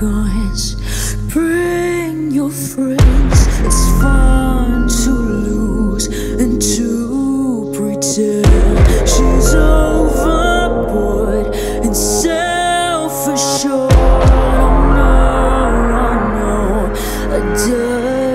Bring your friends. It's fun to lose and to pretend she's overboard and self assured. I know, I know, I did.